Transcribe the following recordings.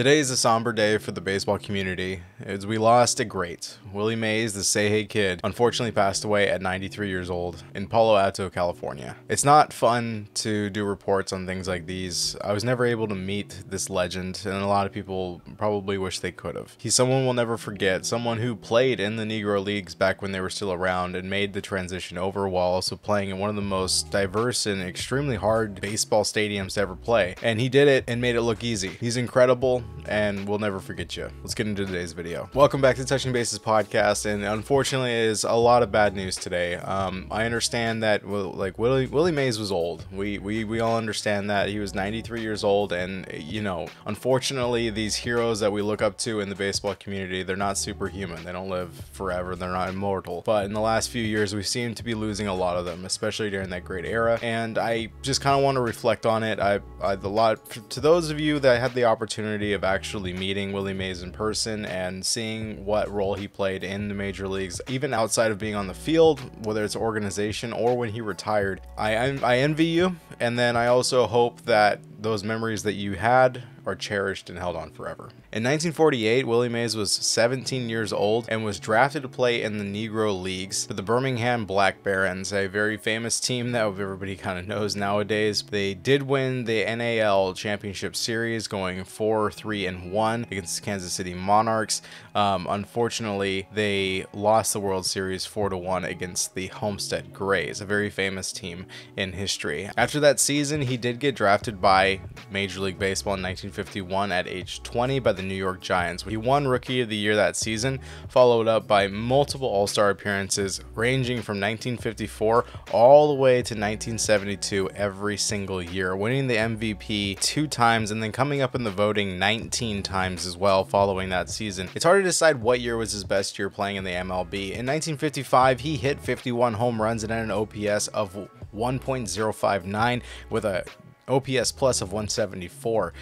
Today is a somber day for the baseball community as we lost a great. Willie Mays, the Say Hey Kid, unfortunately passed away at 93 years old in Palo Alto, California. It's not fun to do reports on things like these. I was never able to meet this legend, and a lot of people probably wish they could have. He's someone we'll never forget, someone who played in the Negro Leagues back when they were still around and made the transition over while also playing in one of the most diverse and extremely hard baseball stadiums to ever play. And he did it and made it look easy. He's incredible and we'll never forget you. Let's get into today's video. Welcome back to Touching Bases podcast, and unfortunately, is a lot of bad news today. Um, I understand that like Willie Willie Mays was old. We we we all understand that he was 93 years old, and you know, unfortunately, these heroes that we look up to in the baseball community, they're not superhuman. They don't live forever. They're not immortal. But in the last few years, we seem to be losing a lot of them, especially during that great era. And I just kind of want to reflect on it. I, I the lot to those of you that had the opportunity of actually meeting Willie Mays in person and seeing what role he played in the major leagues, even outside of being on the field, whether it's organization or when he retired. I, I envy you, and then I also hope that those memories that you had are cherished and held on forever. In 1948, Willie Mays was 17 years old and was drafted to play in the Negro Leagues for the Birmingham Black Barons, a very famous team that everybody kind of knows nowadays. They did win the NAL Championship Series, going 4 3 and 1 against the Kansas City Monarchs. Um, unfortunately, they lost the World Series 4 1 against the Homestead Grays, a very famous team in history. After that season, he did get drafted by Major League Baseball in 1951 at age 20 by the New York Giants. He won Rookie of the Year that season, followed up by multiple All Star appearances ranging from 1954 all the way to 1972 every single year, winning the MVP two times and then coming up in the voting 19 times as well following that season. It's hard to decide what year was his best year playing in the MLB. In 1955, he hit 51 home runs and had an OPS of 1.059 with a OPS plus of 174.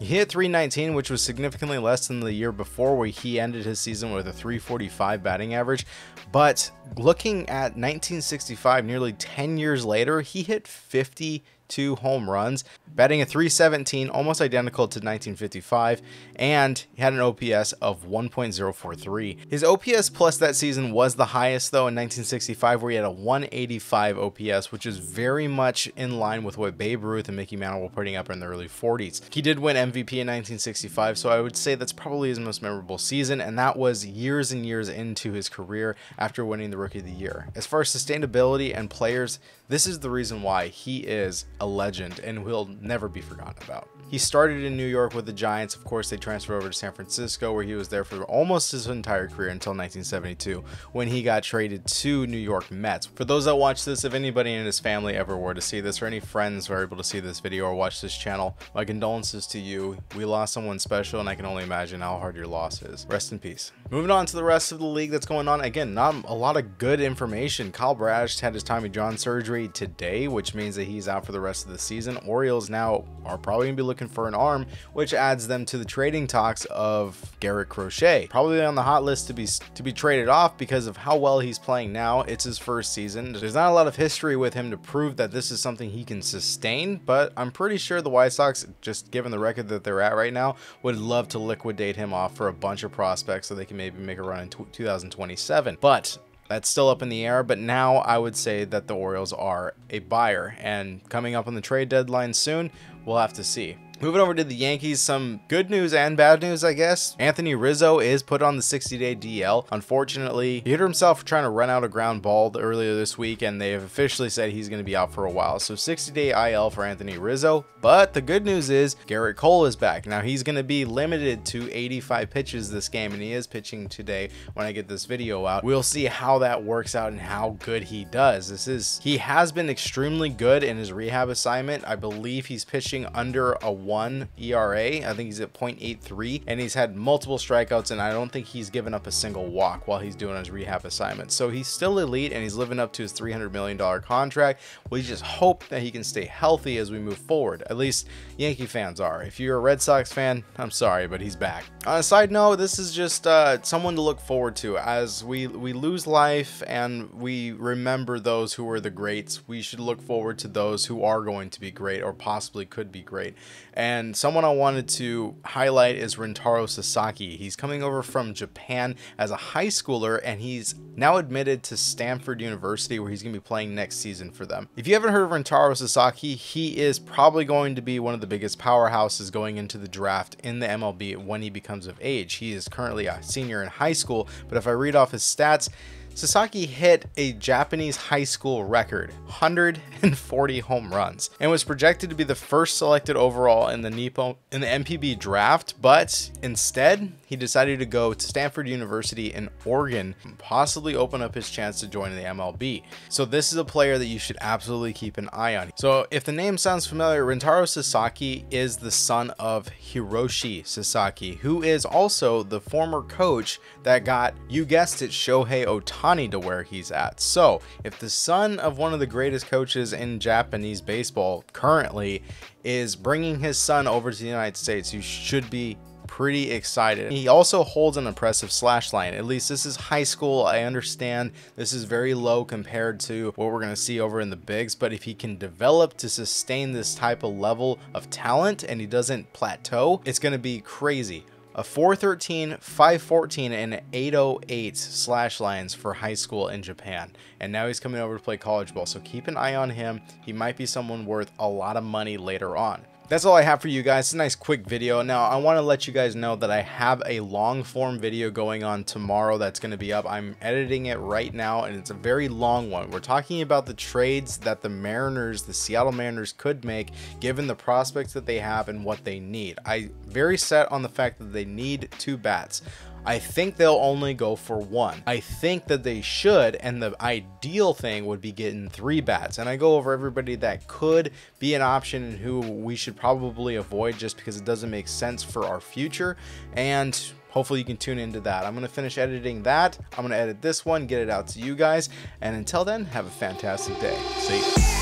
He hit 319, which was significantly less than the year before, where he ended his season with a 345 batting average. But looking at 1965, nearly 10 years later, he hit 50 two home runs, batting a 317, almost identical to 1955, and he had an OPS of 1.043. His OPS plus that season was the highest though in 1965, where he had a 185 OPS, which is very much in line with what Babe Ruth and Mickey Mantle were putting up in the early 40s. He did win MVP in 1965, so I would say that's probably his most memorable season, and that was years and years into his career after winning the Rookie of the Year. As far as sustainability and players, this is the reason why he is a legend and will never be forgotten about. He started in New York with the Giants. Of course, they transferred over to San Francisco, where he was there for almost his entire career until 1972, when he got traded to New York Mets. For those that watch this, if anybody in his family ever were to see this, or any friends were able to see this video or watch this channel, my condolences to you. We lost someone special, and I can only imagine how hard your loss is. Rest in peace. Moving on to the rest of the league that's going on. Again, not a lot of good information. Kyle Bradish had his Tommy John surgery today, which means that he's out for the rest of the season. Orioles now are probably going to be looking for an arm, which adds them to the trading talks of Garrett Crochet. Probably on the hot list to be to be traded off because of how well he's playing now. It's his first season. There's not a lot of history with him to prove that this is something he can sustain, but I'm pretty sure the White Sox, just given the record that they're at right now, would love to liquidate him off for a bunch of prospects so they can maybe make a run in 2027. But that's still up in the air, but now I would say that the Orioles are a buyer. And coming up on the trade deadline soon, we'll have to see. Moving over to the Yankees, some good news and bad news, I guess. Anthony Rizzo is put on the 60-day DL. Unfortunately, he hit himself trying to run out a ground ball earlier this week, and they have officially said he's going to be out for a while. So 60-day IL for Anthony Rizzo. But the good news is Gerrit Cole is back. Now he's going to be limited to 85 pitches this game, and he is pitching today when I get this video out. We'll see how that works out and how good he does. This is he has been extremely good in his rehab assignment. I believe he's pitching under a 1 ERA. I think he's at 0.83 and he's had multiple strikeouts and I don't think he's given up a single walk while he's doing his rehab assignment. So he's still elite and he's living up to his $300 million contract. We just hope that he can stay healthy as we move forward. At least Yankee fans are. If you're a Red Sox fan, I'm sorry, but he's back. On a side note, this is just uh, someone to look forward to as we, we lose life and we remember those who were the greats. We should look forward to those who are going to be great or possibly could be great. And someone I wanted to highlight is Rintaro Sasaki. He's coming over from Japan as a high schooler and he's now admitted to Stanford University where he's going to be playing next season for them. If you haven't heard of Rintaro Sasaki, he is probably going to be one of the biggest powerhouses going into the draft in the MLB when he becomes of age. He is currently a senior in high school, but if I read off his stats, Sasaki hit a Japanese high school record, 140 home runs, and was projected to be the first selected overall in the Nippon in the NPB draft, but instead he decided to go to Stanford University in Oregon, and possibly open up his chance to join the MLB. So this is a player that you should absolutely keep an eye on. So if the name sounds familiar, Rintaro Sasaki is the son of Hiroshi Sasaki, who is also the former coach that got, you guessed it, Shohei Ohtani to where he's at. So if the son of one of the greatest coaches in Japanese baseball currently is bringing his son over to the United States, you should be pretty excited. He also holds an impressive slash line. At least this is high school. I understand this is very low compared to what we're going to see over in the bigs, but if he can develop to sustain this type of level of talent and he doesn't plateau, it's going to be crazy a 413, 514, and 808 slash lines for high school in Japan. And now he's coming over to play college ball. So keep an eye on him. He might be someone worth a lot of money later on that's all I have for you guys. It's a nice quick video. Now, I want to let you guys know that I have a long form video going on tomorrow that's going to be up. I'm editing it right now, and it's a very long one. We're talking about the trades that the Mariners, the Seattle Mariners could make, given the prospects that they have and what they need. I very set on the fact that they need two bats. I think they'll only go for one. I think that they should, and the ideal thing would be getting three bats. And I go over everybody that could be an option and who we should probably avoid just because it doesn't make sense for our future. And hopefully you can tune into that. I'm going to finish editing that. I'm going to edit this one, get it out to you guys. And until then, have a fantastic day. See you.